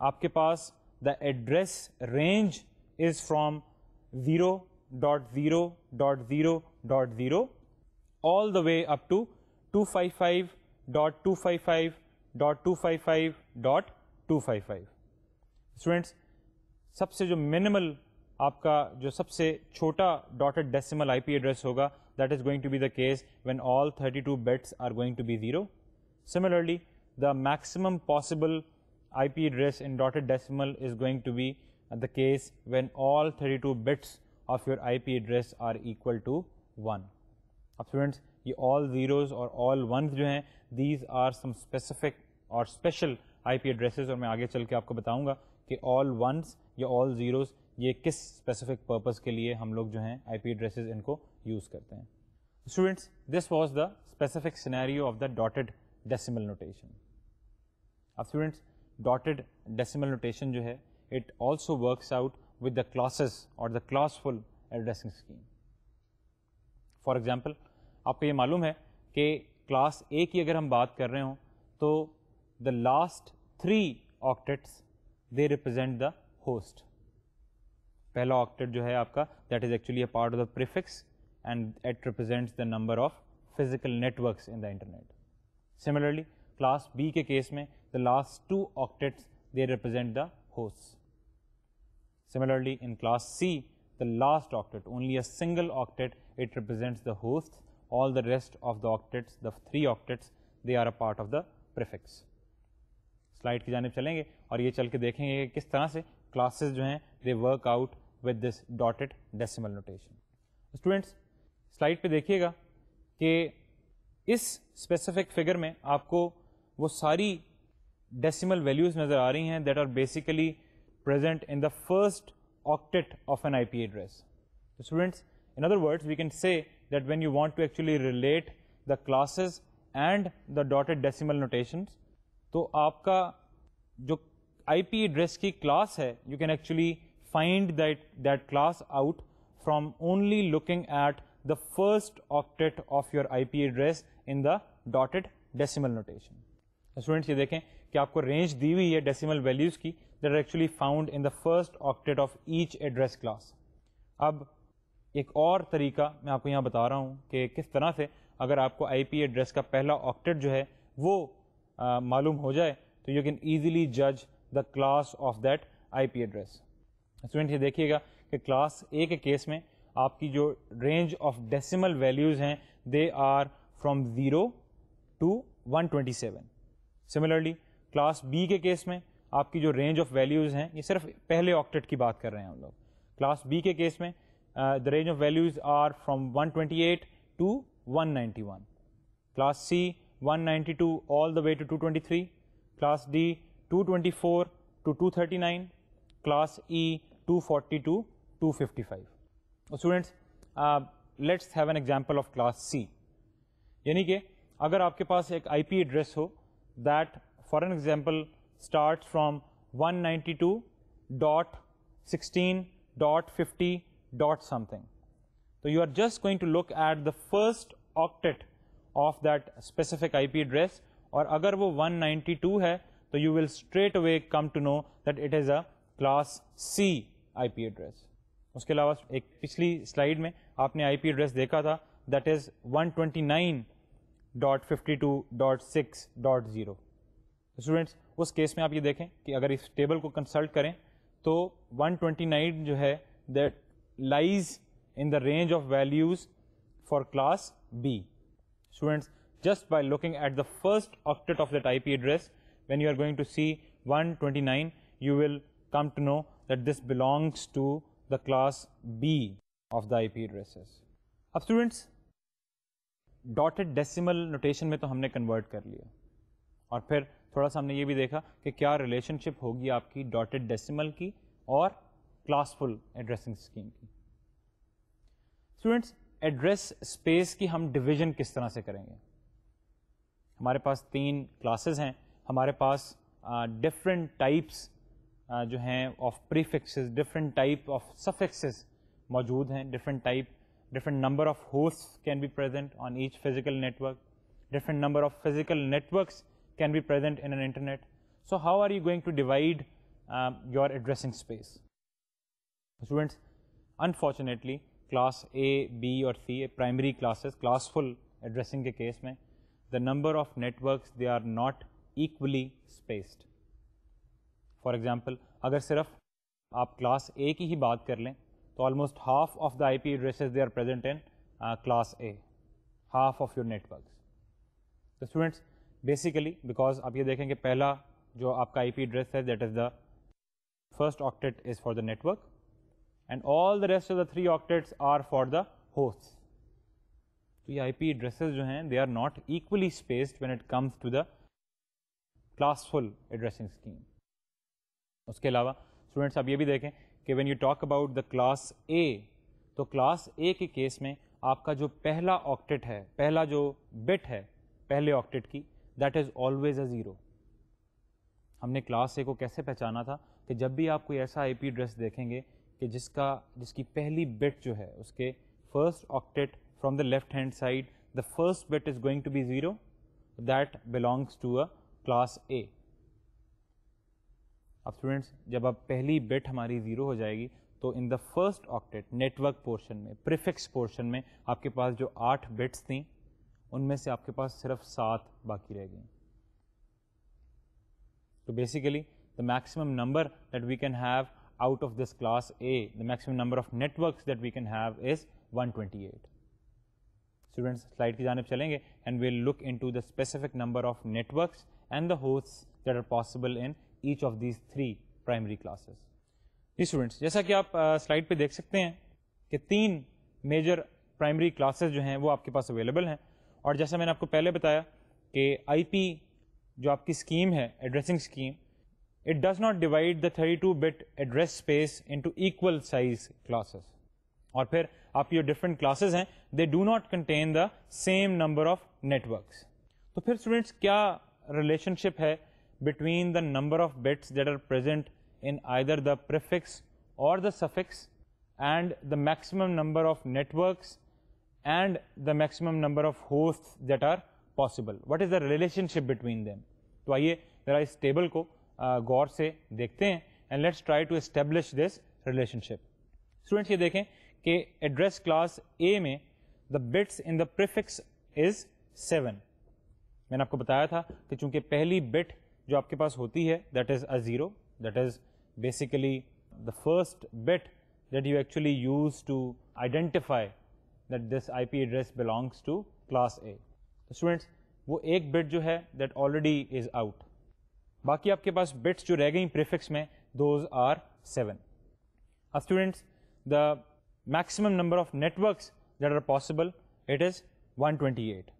आपके पास the address range is from 0.0.0.0 all the way up to 255.255.255.255 students सबसे जो मिनिमल आपका जो सबसे छोटा डॉटेड डेसिमल आईपी एड्रेस होगा that is going to be the case when all 32 bits are going to be zero similarly the maximum possible IP address in dotted decimal is going to be the case when all 32 bits of your IP address are equal to 1. अब students all zeros और all ones जो हैं these are some specific or special IP addresses आगे चल के आपको बताऊँगा कि all ones या all zeros ये किस specific purpose के लिए हम लोग जो हैं IP addresses इनको use करते हैं Students, this was the specific scenario of the dotted decimal notation. अब students, dotted decimal notation जो है it also works out with the classes or the classful addressing scheme. For example, आपको ये मालूम है कि क्लास ए की अगर हम बात कर रहे हो तो the last three octets they represent the host पहला ऑक्टेट जो है आपका that is actually a part of the prefix and it represents the number of physical networks in the internet similarly class B के केस में the last two octets they represent the hosts. Similarly, in class C, the last octet, only a single octet, it represents the hosts. All the rest of the octets, the three octets, they are a part of the prefix. Slide की जानब चलेंगे और ये चल के देखेंगे कि किस तरह से क्लासेस जो हैं they work out with this dotted decimal notation students slide पे देखिएगा कि इस स्पेसिफिक फिगर में आपको वो सारी decimal values नजर आ रही हैं that are basically present in the first octet of an IP address. So students, in other words, we can say that when you want to actually relate the classes and the dotted decimal notations, तो आपका जो IP address की class है, you can actually find that that class out from only looking at the first octet of your IP address in the dotted decimal notation. Students ये देखें कि आपको रेंज दी हुई है डेसिमल वैल्यूज़ की that are actually found in the first octet of each address class अब एक और तरीका मैं आपको यहाँ बता रहा हूँ कि किस तरह से अगर आपको आईपी एड्रेस का पहला ऑक्टेट जो है वो मालूम हो जाए तो यू कैन ईजिली जज the class of that IP address student ये देखिएगा कि क्लास ए के केस में आपकी जो रेंज ऑफ़ डेसिमल वैल्यूज़ हैं they are from zero to one twenty seven similarly class B के केस में आपकी जो रेंज ऑफ़ वैल्यूज़ हैं, ये सिर्फ़ पहले ऑक्टेट की बात कर रहे हैं हम लोग। क्लास बी के केस में the range of values are from 128 to 191 class C 192 all the way to 223 class D 224 to 239 class E 240 to 255 students let's have an example of class C यानी कि अगर आपके पास एक आईपी एड्रेस हो, that for an example starts from 192.16.50 dot something. So you are just going to look at the first octet of that specific IP address और अगर वो 192 है तो you will straight away come to know that it is a class C IP address. उसके अलावा एक पिछली स्लाइड में आपने IP address देखा था that is 129 स्टूडेंट्स उस केस में आप ये देखें कि अगर इस टेबल को कंसल्ट करें तो 129 जो है that lies in the range of values for class B students just by looking at the first octet of that IP address when you are going to see 129 you will come to know that this belongs to the class B of the IP addresses. अब students डॉटेड डेसिमल नोटेशन में तो हमने कन्वर्ट कर लिया और फिर थोड़ा सा हमने ये भी देखा कि क्या रिलेशनशिप होगी आपकी डॉटेड डेसिमल की और क्लासफुल एड्रेसिंग स्कीम की। स्टूडेंट्स एड्रेस स्पेस की हम डिवीज़न किस तरह से करेंगे? हमारे पास तीन क्लासेस हैं। हमारे पास डिफरेंट टाइप्स जो हैं of prefixes different type of suffixes मौजूद हैं। Different type different number of hosts can be present on each physical network, different number of physical networks can be present in an internet. So how are you going to divide um, your addressing space? Students, unfortunately, class A, B or C, primary classes, classful addressing के case में, the number of networks, they are not equally spaced. For example, अगर सिर्फ आप क्लास ए की ही बात कर लें तो almost half of the I P addresses they are present in class A half of your network तो स्टूडेंट्स basically because आप ये देखें कि पहला जो आपका आई पी एड्रेस है that is the first octet is for the network and all the rest of the three octets are for the host तो ये आई पी एड्रेसेज जो हैं they are not equally spaced when it comes to the classful addressing scheme उसके अलावा स्टूडेंट्स आप ये भी देखें कि when you talk about the class A तो क्लास ए के केस में आपका जो पहला ऑक्टेट है, पहला जो बिट है, पहले ऑक्टेट की that is always a zero. हमने क्लास ए को कैसे पहचाना था कि जब भी आप कोई ऐसा आईपी एड्रेस देखेंगे कि जिसका, जिसकी पहली बिट जो है, उसके first octet from the left hand side the first bit is going to be zero that belongs to a class A अब स्टूडेंट्स जब अब पहली बिट हमारी ज़ीरो हो जाएगी तो in the first octet network portion में प्रिफिक्स पोर्शन में, आपके पास जो आठ बिट्स थी उनमें से आपके पास सिर्फ़ सात बाकी रह तो basically the maximum number that we can have out of this class A, the maximum number of networks that we can have is 128. Students, slide की जानब चलेंगे and we'll look into the specific number of networks and the hosts that are possible in each of these three primary classes. जी स्टूडेंट्स जैसा कि आप स्लाइड uh, पे देख सकते हैं कि तीन मेजर प्राइमरी क्लासेस जो हैं वो आपके पास अवेलेबल हैं और जैसा मैंने आपको पहले बताया कि आईपी जो आपकी स्कीम है addressing scheme it does not divide the 32 bit address space into equal size classes और फिर आपकी जो डिफरेंट क्लासेस हैं they do not contain the same number of networks तो फिर स्टूडेंट्स क्या रिलेशनशिप है between the number of bits that are present in either the prefix और the suffix and the maximum number of networks and the maximum number of hosts that are possible. What is the relationship between them? तो आइए ज़रा इस टेबल को गौर से देखते हैं and let's try to establish this relationship students ये देखें कि एड्रेस क्लास ए में the bits in the prefix is seven मैंने आपको बताया था कि चूँकि पहली बिट जो आपके पास होती है that is a zero that is basically the first bit that you actually use to identify that this IP address belongs to class A. तो स्टूडेंट्स वो एक बिट जो है दैट ऑलरेडी इज़ आउट बाकी आपके पास बिट्स जो रह गई प्रीफिक्स में दोज आर सेवन अब students the maximum number of networks that are possible it is 128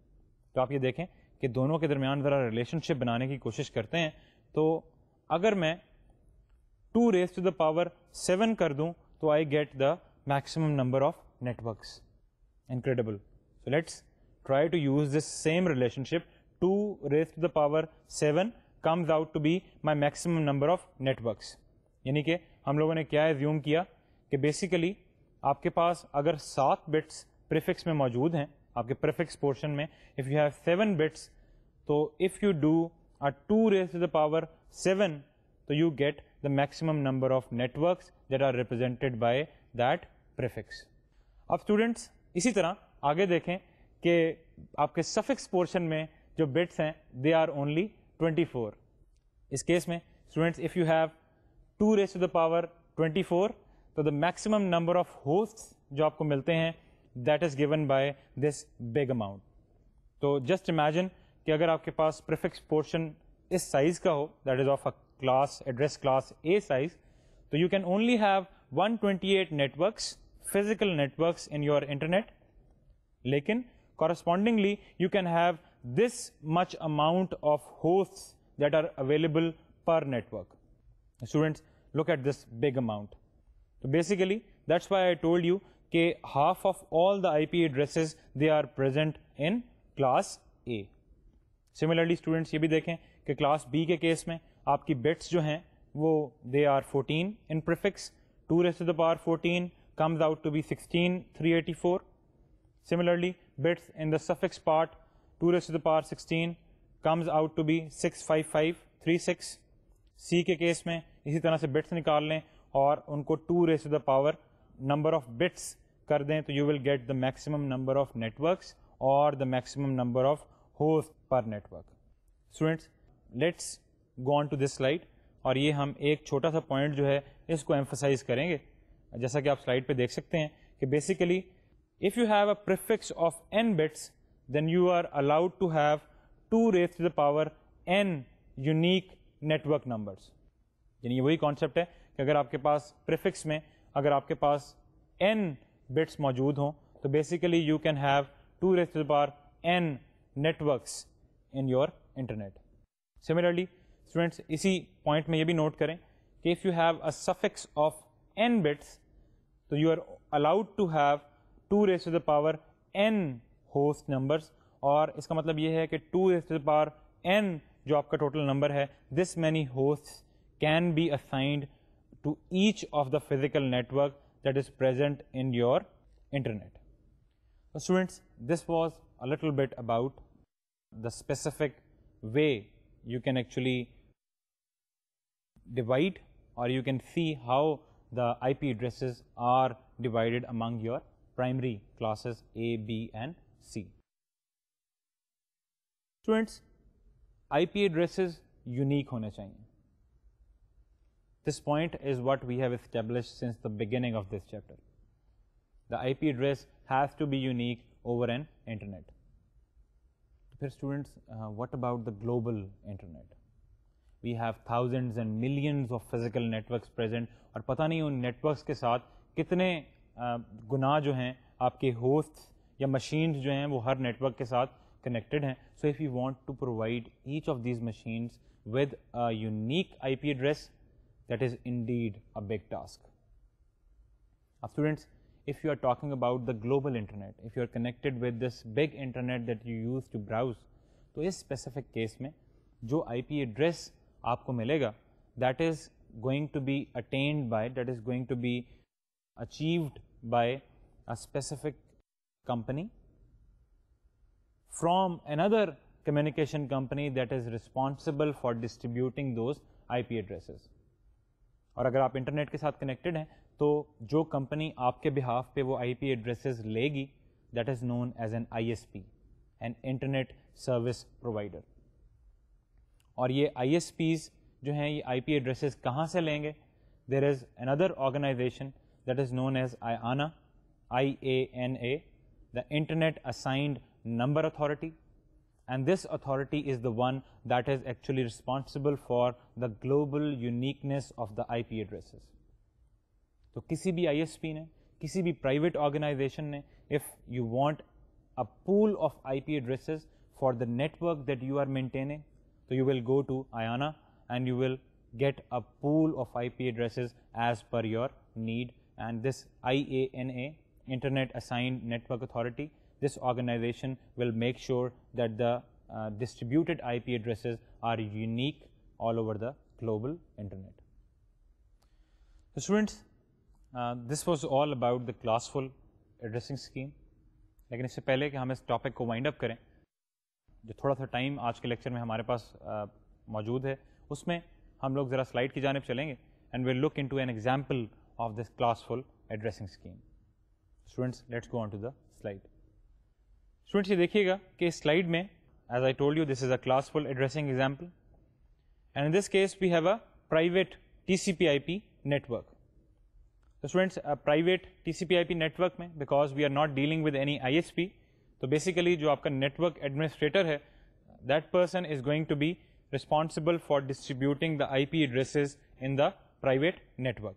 तो आप ये देखें कि दोनों के दरमियान ज़रा रिलेशनशिप बनाने की कोशिश करते हैं तो अगर मैं two raise to the power seven कर दूँ तो I get the maximum number of networks incredible. So, let's try to use this same relationship 2 raised to the power 7 comes out to be my maximum number of networks. यानी कि हम लोगों ने क्या एज्यूम किया कि बेसिकली आपके पास अगर सात बिट्स प्रीफिक्स में मौजूद हैं, आपके प्रीफिक्स पोर्शन में if you have seven bits तो if you do a two raise to the power seven तो you get the maximum number of networks that are represented by that prefix अब स्टूडेंट्स इसी तरह आगे देखें कि आपके सफिक्स पोर्शन में जो बिट्स हैं दे आर ओनली 24 इस केस में students if you have to raise to the power 24 तो the maximum number of host जो आपको मिलते हैं that is given by this big amount तो जस्ट इमेजिन कि अगर आपके पास प्रिफिक्स पोर्शन इस साइज़ का हो that is of a class address class A size तो you can only have 128 networks physical networks in your internet lekin correspondingly you can have this much amount of hosts that are available per network students look at this big amount so basically that's why i told you कि half of all the IP addresses they are present in class A. Similarly students ये भी देखें कि class B के केस में आपकी bits जो हैं वो they are 14 in prefix 2 raised to the power 14 comes out to be 16384. Similarly, bits in the suffix part 2 raised to the power 16 comes out to be 65536. C के केस में इसी तरह से बिट्स निकाल लें और उनको 2 raise to the power number of bits कर दें तो you will get the maximum number of networks और the maximum number of host per network students let's go on to this slide और ये हम एक छोटा सा पॉइंट जो है इसको एम्फोसाइज करेंगे जैसा कि आप स्लाइड पे देख सकते हैं कि basically if you have a prefix of n bits then you are allowed to have two raise to the power n unique network numbers यानी वही कॉन्सेप्ट है कि अगर आपके पास प्रिफिक्स में, अगर आपके पास एन बिट्स मौजूद हों तो basically you can have two raise to the power n networks in your internet similarly students इसी पॉइंट में ये भी नोट करें कि if you have a suffix of n bits तो you are allowed to have two raise to the power n host numbers और इसका मतलब ये है कि two raise to the power n जो आपका टोटल नंबर है this many host can be assigned to each of the physical network that is present in your internet students this was a little bit about the specific way you can actually divide or you can see how the IP addresses are divided among your primary classes A, B and C. Students, IP addresses unique hone chahiye. This point is what we have established since the beginning of this chapter. The IP address has to be unique over an internet. फिर students what about the global internet We have thousands and millions of physical networks present और पता नहीं उन नेटवर्क्स के साथ कितने uh, गुनाह जो हैं आपके होस्ट या मशीन्स जो हैं वो हर नेटवर्क के साथ कनेक्टेड हैं so if you want to provide each of these machines with a unique IP address is indeed a big task. Now students, if you are talking about the global internet, if you are connected with this big internet that you use to browse, तो इस specific case में जो IP address आपको मिलेगा that is going to be attained by, that is going to be achieved by a specific company from another communication company that is responsible for distributing those IP addresses. और अगर आप इंटरनेट के साथ कनेक्टेड हैं तो जो कंपनी आपके बिहाफ पे वो आईपी एड्रेसेस लेगी that is known as an ISP an internet service provider और ये आईएसपीज जो हैं, ये आई आईपी एड्रेसेस कहाँ से लेंगे there is another organization that is known as IANA I A N A the internet assigned number authority and this authority is the one that is actually responsible for the global uniqueness of the IP addresses. तो किसी भी ISP ने, किसी भी प्राइवेट ऑर्गेनाइजेशन ने if you want a pool of IP addresses for the network that you are maintaining तो you will go to IANA and you will get a pool of IP addresses as per your need and this IANA Internet Assigned Network Authority this organization will make sure that the uh, distributed IP addresses are unique all over the global internet. So students Uh, this was all about the classful addressing scheme. लेकिन इससे पहले कि हम इस टॉपिक को वाइंड अप करें जो थोड़ा सा टाइम आज के लेक्चर में हमारे पास मौजूद है उसमें हम लोग ज़रा स्लाइड की जानब चलेंगे and will look into an example of this classful addressing scheme students let's go on to the slide students ये देखिएगा कि इस स्लाइड में as I told you this is a classful addressing example and in this case we have a private T P network So students, a private TCP/IP network में because we are not dealing with any ISP, तो basically जो आपका network administrator है, that person is going to be responsible for distributing the IP addresses in the private network.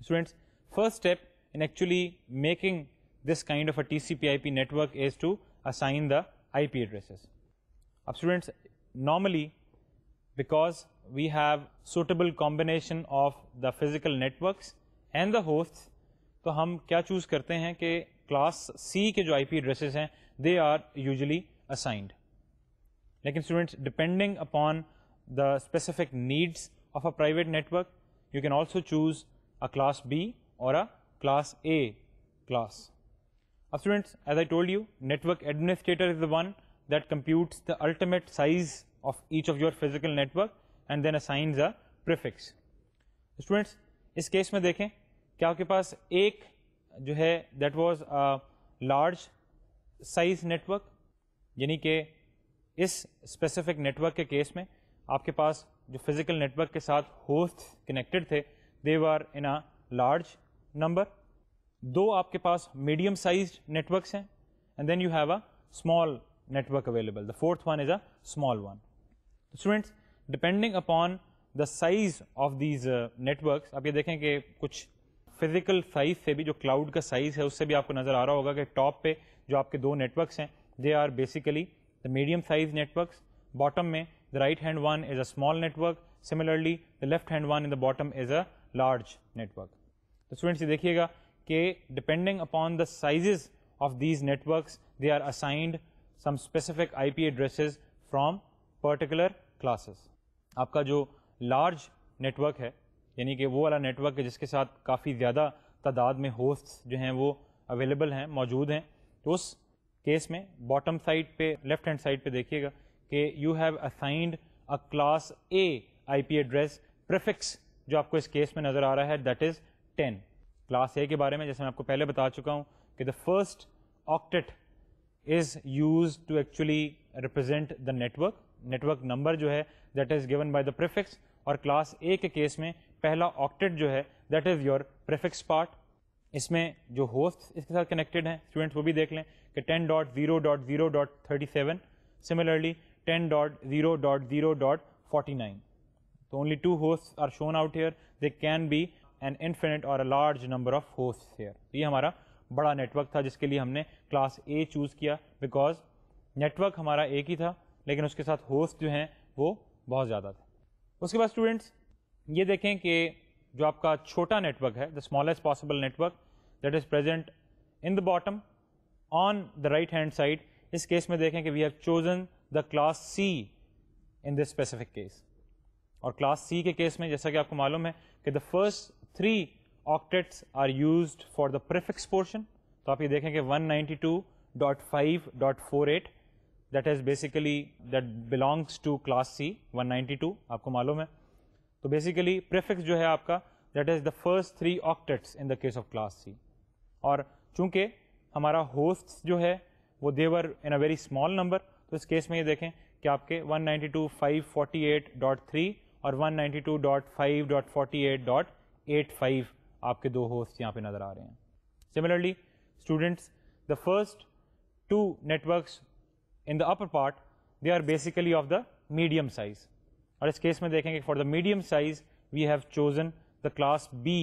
Students, first step in actually making this kind of a TCP/IP network is to assign the IP addresses. Now students, normally because we have suitable combination of the physical networks and the host तो हम क्या चूज़ करते हैं कि क्लास सी के जो आईपी एड्रेसेस हैं दे आर यूजली असाइंड लेकिन students depending upon the specific needs of a private network you can also choose a class B और अ क्लास ए क्लास अब students as I told you network administrator is the one that computes the ultimate size of each of your physical network and then assigns a prefix students इस केस में देखें, क्या आपके पास एक जो है that was large size network यानी कि इस स्पेसिफिक नेटवर्क के केस में आपके पास जो फ़िज़िकल नेटवर्क के साथ होस्ट कनेक्टेड थे दे वर इन अ लार्ज नंबर दो आपके पास मीडियम साइज़ नेटवर्क्स हैं and then you have a small network available the fourth one is a small one students depending upon the size of these networks आप ये देखें कि कुछ फ़िज़िकल साइज़ से भी, जो क्लाउड का साइज़ है, उससे भी आपको नज़र आ रहा होगा कि टॉप पे जो आपके दो नेटवर्क्स हैं they are basically the medium size networks bottom में the right hand one is a small network similarly the left hand one in the bottom is a large network तो स्टूडेंट्स ये देखिएगा कि depending upon the sizes of these networks they are assigned some specific IP addresses from particular classes आपका जो लार्ज नेटवर्क है यानी कि वो वाला नेटवर्क जिसके साथ काफ़ी ज़्यादा तादाद में होस्ट जो हैं वो अवेलेबल हैं, मौजूद हैं। तो उस केस में बॉटम साइड पे लेफ़्ट हैंड साइड पे देखिएगा कि you have assigned a class A IP address prefix जो आपको इस केस में नज़र आ रहा है that is ten class A के बारे में, जैसे मैं आपको पहले बता चुका हूँ कि the first octet is use to actually represent the network network number जो है that is given by the prefix और क्लास ए के केस में पहला ऑक्टेट जो है that is your prefix part इसमें जो होस्ट इसके साथ कनेक्टेड हैं स्टूडेंट्स वो भी देख लें कि ten dot zero dot zero dot thirty seven similarly ten dot zero dot zero dot forty nine तो only two host are shown out here they can be an infinite और a large number of host here ये हमारा बड़ा नेटवर्क था जिसके लिए हमने क्लास ए चूज़ किया बिकॉज़ नेटवर्क हमारा एक ही था, लेकिन उसके साथ होस्ट जो हैं, वो बहुत ज़्यादा थे। उसके बाद स्टूडेंट्स ये देखें कि जो आपका छोटा नेटवर्क है the smallest possible network that is present in the bottom on the right hand side इस केस में देखें कि we have chosen the class C in this specific case और क्लास सी के केस में जैसा कि आपको मालूम है कि the first three octets are use for the prefix portion तो आप ये देखें कि 192.5.48 that is basically that belongs to class C 192 आपको मालूम है। तो बेसिकली प्रेफिक्स जो है आपका that is the first three octets in the case of class C और चूँकि हमारा होस्ट जो है, वो they're in a very small number तो इस केस में ये देखें कि आपके 192.548.3 और 192.5.48.85 आपके दो होस्ट यहाँ पे नज़र आ रहे हैं। Similarly students the first two networks in the upper part they are basically of the medium size और इस केस में देखेंगे for the medium size we have chosen the class B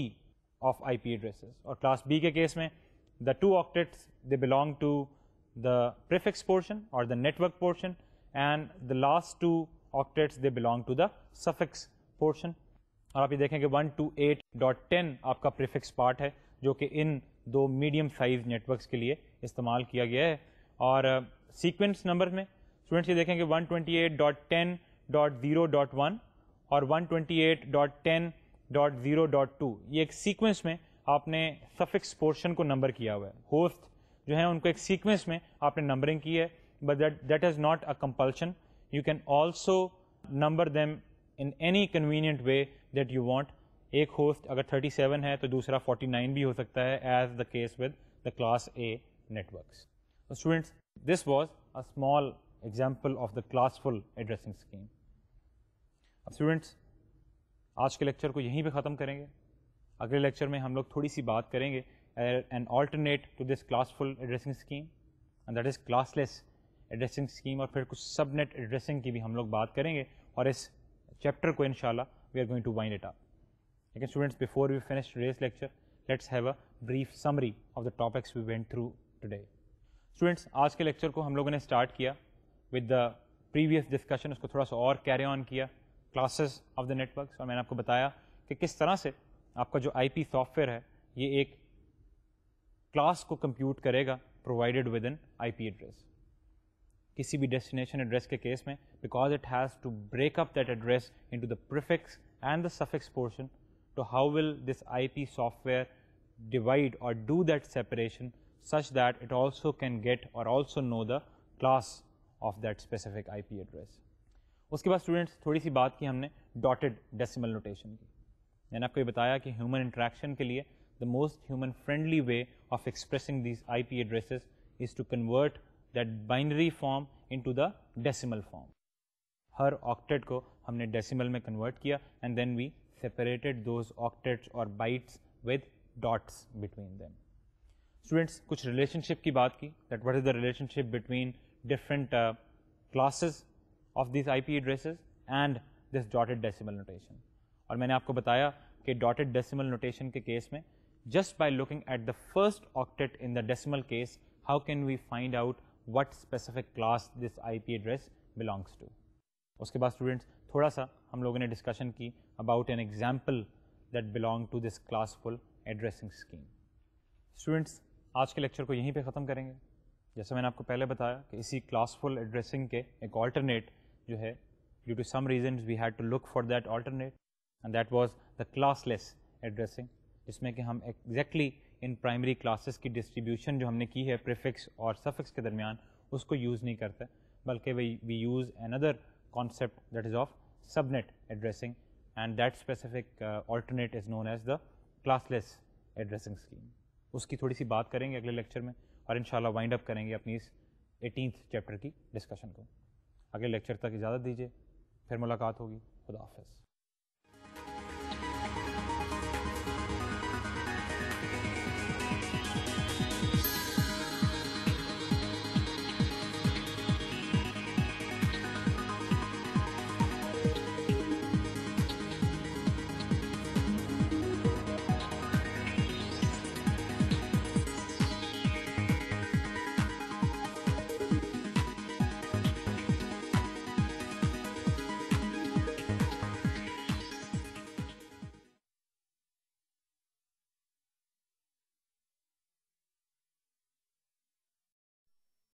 of I P addresses और क्लास बी के केस में the two octets they belong to the prefix portion और the network portion and the last two octets they belong to the suffix portion और आप ये देखें कि one two eight dot ten आपका प्रिफिक्स पार्ट है जो कि इन दो मीडियम साइज़ नेटवर्क्स के लिए इस्तेमाल किया गया है। और सीक्वेंस uh, नंबर में स्टूडेंट्स ये देखें कि one twenty eight dot zero dot one और one twenty eight dot ten dot zero dot two ये एक सीक्वेंस में आपने सफिक्स पोर्शन को नंबर किया हुआ है। होस्ट जो है, उनको एक सीक्वेंस में आपने नंबरिंग की है but that that is not a compulsion you can also number them in any convenient way that you want एक होस्ट अगर 37 है तो दूसरा 49 भी हो सकता है as the case with the class A networks students this was a small example of the classful addressing scheme students आज के लेक्चर को यहीं पे ख़त्म करेंगे। अगले लेक्चर में हम लोग थोड़ी सी बात करेंगे an alternate to this classful addressing scheme and that is classless addressing scheme और फिर कुछ सबनेट एड्रेसिंग की भी हम लोग बात करेंगे, और इस चैप्टर को इनशाला we are going to wind it up लेकिन students before we finish today's lecture let's have a brief summary of the topics we went through today students आज के लेक्चर को हम लोगों ने स्टार्ट किया विद द प्रीवियस डिस्कशन उसको थोड़ा सा और कैरी ऑन किया क्लासेस ऑफ़ द नेटवर्क्स और मैंने आपको बताया कि किस तरह से आपका जो आईपी सॉफ्टवेयर है, ये एक क्लास को कंप्यूट करेगा provided with in IP address किसी भी डेस्टिनेशन एड्रेस के केस में because it has to break up that address into the prefix and the suffix portion तो how will this IP software divide or do that separation such that it also can get or also know the class of that specific IP address. उसके बाद स्टूडेंट्स थोड़ी सी बात की हमने डॉटेड डेसिमल नोटेशन की। मैंने आपको ये बताया कि ह्यूमन इंट्रैक्शन के लिए the most human friendly way of expressing these I P addresses is to convert that binary form in to the decimal form her octet को हमने डेसिमल में कन्वर्ट किया and then we separated those octets और bytes with dots between them students कुछ रिलेशनशिप की बात की that what is the relationship between different classes Of this IP addresses and this dotted decimal notation और मैंने आपको बताया कि डॉटेड डेसिमल नोटेशन के केस में just by looking at the first octet in the decimal case, how can we find out what specific class this IP address belongs to. उसके बाद स्टूडेंट्स थोड़ा सा हम लोगों ने डिस्कशन की about an example that belong to this classful addressing scheme students आज के लेक्चर को यहीं पे ख़त्म करेंगे जैसे मैंने आपको पहले बताया कि इसी क्लासफुल एड्रेसिंग के एक ऑल्टरनेट जो है due to some reason we had to look for that alternate and that was the classless addressing जिसमें कि हम एग्जैक्टली इन प्राइमरी क्लासेस की डिस्ट्रीब्यूशन जो हमने की है प्रिफिक्स और सफिक्स के दरमियान, उसको यूज़ नहीं करते, बल्कि we use another concept that is of subnet addressing and that specific alternate is known as the classless addressing scheme उसकी थोड़ी सी बात करेंगे अगले लेक्चर में, और इन वाइंड अप करेंगे अपनी इस एटीनथ चैप्टर की डिस्कशन को। अगले लेक्चर तक इजाज़त दीजिए। फिर मुलाकात होगी। खुदा हाफ़